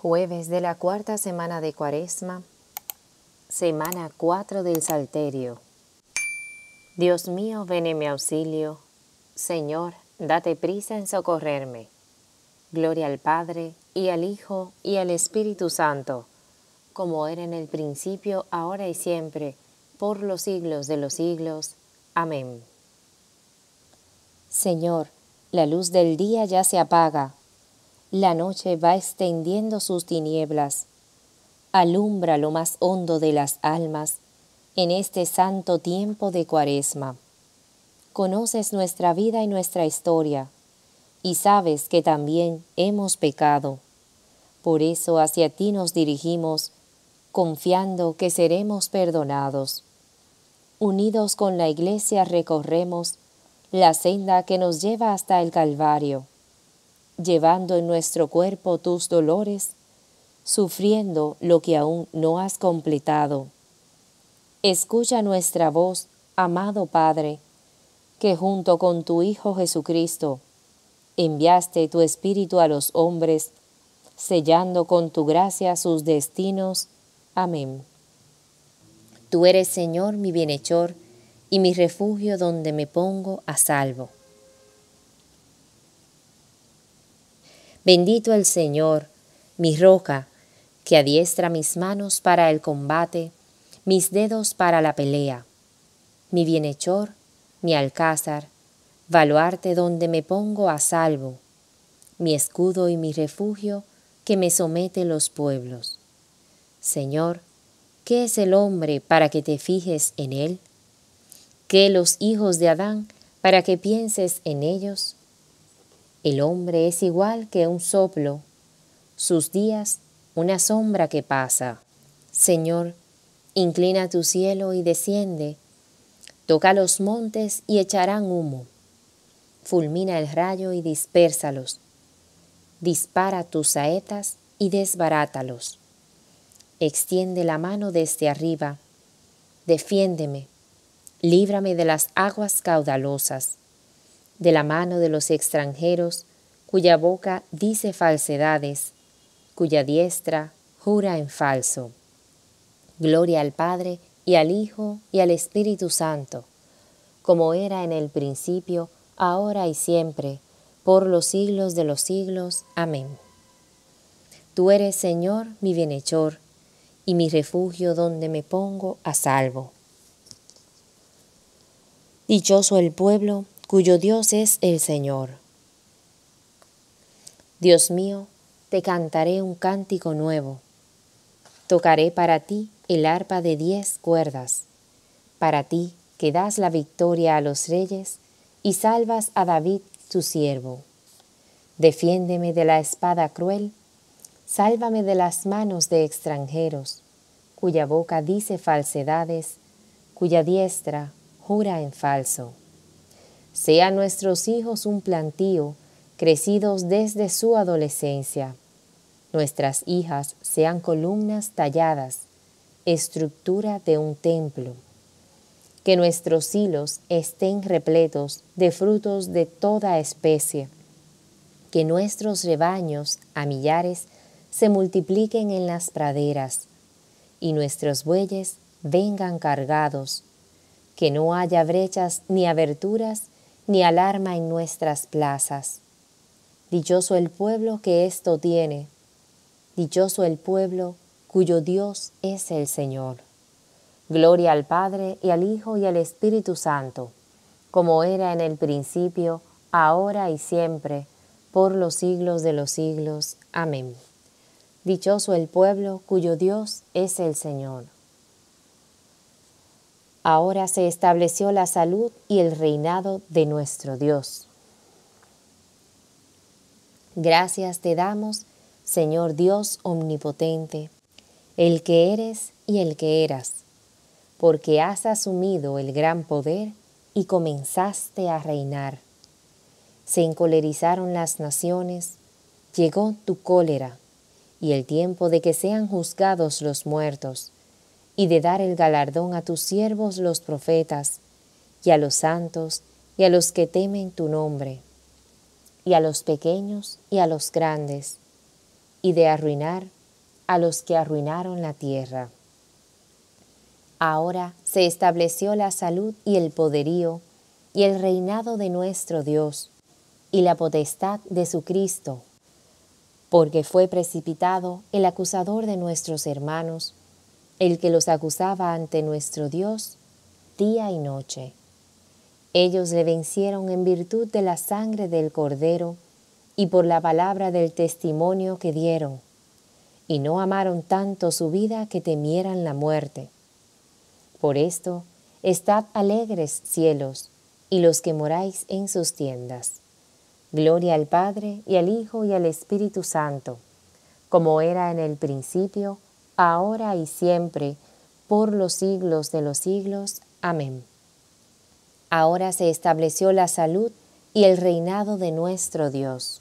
Jueves de la cuarta semana de Cuaresma, semana 4 del Salterio. Dios mío, ven en mi auxilio. Señor, date prisa en socorrerme. Gloria al Padre, y al Hijo, y al Espíritu Santo, como era en el principio, ahora y siempre, por los siglos de los siglos. Amén. Señor, la luz del día ya se apaga la noche va extendiendo sus tinieblas. Alumbra lo más hondo de las almas en este santo tiempo de cuaresma. Conoces nuestra vida y nuestra historia, y sabes que también hemos pecado. Por eso hacia ti nos dirigimos, confiando que seremos perdonados. Unidos con la Iglesia recorremos la senda que nos lleva hasta el Calvario llevando en nuestro cuerpo tus dolores, sufriendo lo que aún no has completado. Escucha nuestra voz, amado Padre, que junto con tu Hijo Jesucristo enviaste tu Espíritu a los hombres, sellando con tu gracia sus destinos. Amén. Tú eres, Señor, mi bienhechor y mi refugio donde me pongo a salvo. Bendito el Señor, mi roca, que adiestra mis manos para el combate, mis dedos para la pelea, mi bienhechor, mi alcázar, baluarte donde me pongo a salvo, mi escudo y mi refugio que me somete los pueblos. Señor, ¿qué es el hombre para que te fijes en él? ¿Qué los hijos de Adán para que pienses en ellos? El hombre es igual que un soplo, sus días una sombra que pasa. Señor, inclina tu cielo y desciende, toca los montes y echarán humo, fulmina el rayo y dispérsalos, dispara tus saetas y desbarátalos, extiende la mano desde arriba, defiéndeme, líbrame de las aguas caudalosas de la mano de los extranjeros, cuya boca dice falsedades, cuya diestra jura en falso. Gloria al Padre y al Hijo y al Espíritu Santo, como era en el principio, ahora y siempre, por los siglos de los siglos. Amén. Tú eres, Señor, mi bienhechor, y mi refugio donde me pongo a salvo. Dichoso el pueblo cuyo Dios es el Señor. Dios mío, te cantaré un cántico nuevo. Tocaré para ti el arpa de diez cuerdas, para ti que das la victoria a los reyes y salvas a David tu siervo. Defiéndeme de la espada cruel, sálvame de las manos de extranjeros, cuya boca dice falsedades, cuya diestra jura en falso. Sean nuestros hijos un plantío, crecidos desde su adolescencia. Nuestras hijas sean columnas talladas, estructura de un templo. Que nuestros hilos estén repletos de frutos de toda especie. Que nuestros rebaños a millares se multipliquen en las praderas y nuestros bueyes vengan cargados. Que no haya brechas ni aberturas ni alarma en nuestras plazas. Dichoso el pueblo que esto tiene, dichoso el pueblo cuyo Dios es el Señor. Gloria al Padre y al Hijo y al Espíritu Santo, como era en el principio, ahora y siempre, por los siglos de los siglos. Amén. Dichoso el pueblo cuyo Dios es el Señor. Ahora se estableció la salud y el reinado de nuestro Dios. Gracias te damos, Señor Dios omnipotente, el que eres y el que eras, porque has asumido el gran poder y comenzaste a reinar. Se encolerizaron las naciones, llegó tu cólera, y el tiempo de que sean juzgados los muertos, y de dar el galardón a tus siervos los profetas, y a los santos, y a los que temen tu nombre, y a los pequeños y a los grandes, y de arruinar a los que arruinaron la tierra. Ahora se estableció la salud y el poderío y el reinado de nuestro Dios y la potestad de su Cristo, porque fue precipitado el acusador de nuestros hermanos, el que los acusaba ante nuestro Dios día y noche. Ellos le vencieron en virtud de la sangre del Cordero y por la palabra del testimonio que dieron, y no amaron tanto su vida que temieran la muerte. Por esto, estad alegres cielos, y los que moráis en sus tiendas. Gloria al Padre, y al Hijo, y al Espíritu Santo, como era en el principio, ahora y siempre, por los siglos de los siglos. Amén. Ahora se estableció la salud y el reinado de nuestro Dios.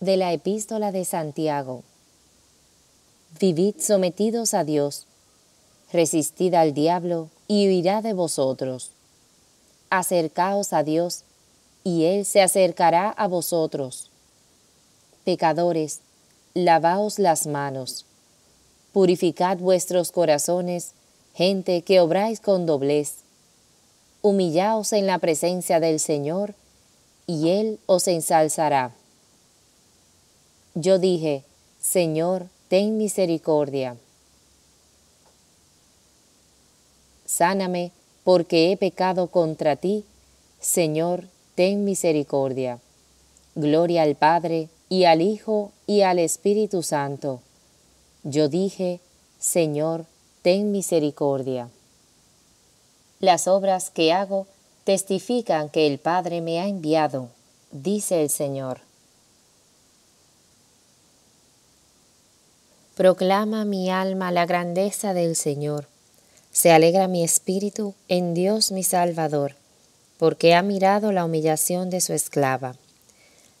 De la epístola de Santiago. Vivid sometidos a Dios, resistid al diablo y huirá de vosotros. Acercaos a Dios, y Él se acercará a vosotros. Pecadores, lavaos las manos, purificad vuestros corazones, gente que obráis con doblez. Humillaos en la presencia del Señor, y Él os ensalzará. Yo dije, Señor, ten misericordia. Sáname, porque he pecado contra ti. Señor, ten misericordia. Gloria al Padre, y al Hijo, y al Espíritu Santo. Yo dije, Señor, ten misericordia. Las obras que hago testifican que el Padre me ha enviado, dice el Señor. Proclama mi alma la grandeza del Señor. Se alegra mi espíritu en Dios mi Salvador, porque ha mirado la humillación de su esclava.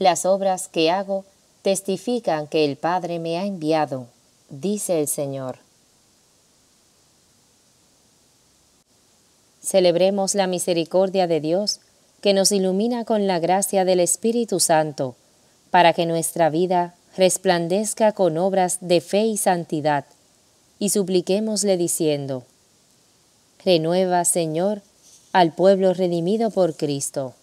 Las obras que hago testifican que el Padre me ha enviado, dice el Señor. Celebremos la misericordia de Dios, que nos ilumina con la gracia del Espíritu Santo, para que nuestra vida resplandezca con obras de fe y santidad, y supliquémosle diciendo, Renueva, Señor, al pueblo redimido por Cristo.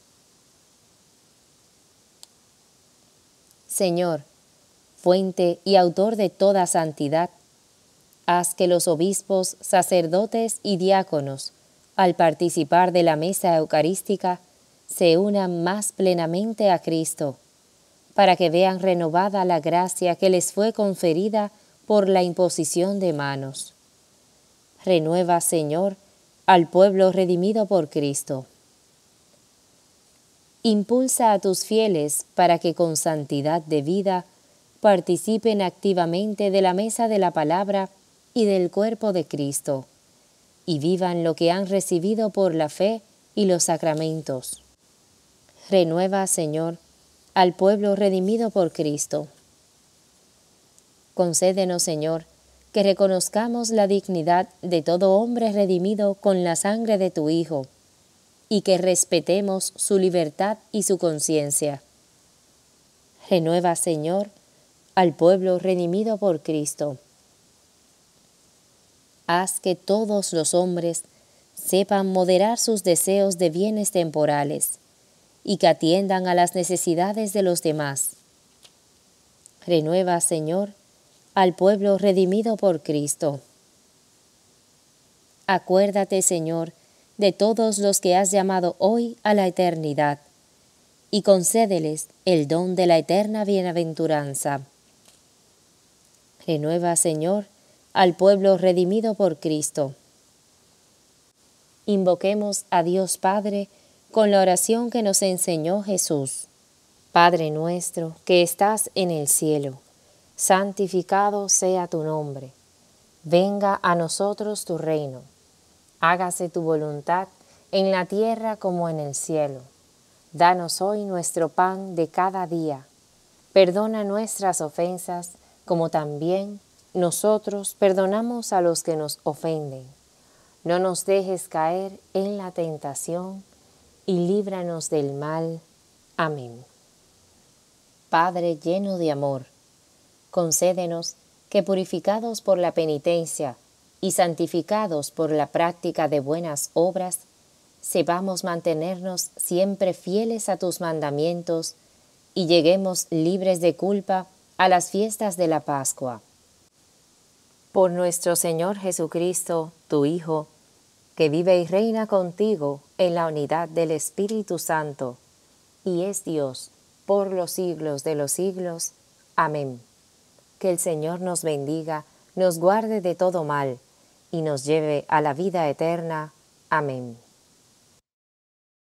Señor, fuente y autor de toda santidad, haz que los obispos, sacerdotes y diáconos al participar de la mesa eucarística, se unan más plenamente a Cristo, para que vean renovada la gracia que les fue conferida por la imposición de manos. Renueva, Señor, al pueblo redimido por Cristo. Impulsa a tus fieles para que con santidad de vida participen activamente de la mesa de la palabra y del cuerpo de Cristo y vivan lo que han recibido por la fe y los sacramentos. Renueva, Señor, al pueblo redimido por Cristo. Concédenos, Señor, que reconozcamos la dignidad de todo hombre redimido con la sangre de tu Hijo, y que respetemos su libertad y su conciencia. Renueva, Señor, al pueblo redimido por Cristo haz que todos los hombres sepan moderar sus deseos de bienes temporales y que atiendan a las necesidades de los demás. Renueva, Señor, al pueblo redimido por Cristo. Acuérdate, Señor, de todos los que has llamado hoy a la eternidad, y concédeles el don de la eterna bienaventuranza. Renueva, Señor, al pueblo redimido por Cristo. Invoquemos a Dios Padre con la oración que nos enseñó Jesús. Padre nuestro que estás en el cielo, santificado sea tu nombre. Venga a nosotros tu reino. Hágase tu voluntad en la tierra como en el cielo. Danos hoy nuestro pan de cada día. Perdona nuestras ofensas como también nosotros perdonamos a los que nos ofenden. No nos dejes caer en la tentación y líbranos del mal. Amén. Padre lleno de amor, concédenos que purificados por la penitencia y santificados por la práctica de buenas obras, sepamos mantenernos siempre fieles a tus mandamientos y lleguemos libres de culpa a las fiestas de la Pascua. Por nuestro Señor Jesucristo, tu Hijo, que vive y reina contigo en la unidad del Espíritu Santo, y es Dios por los siglos de los siglos. Amén. Que el Señor nos bendiga, nos guarde de todo mal, y nos lleve a la vida eterna. Amén.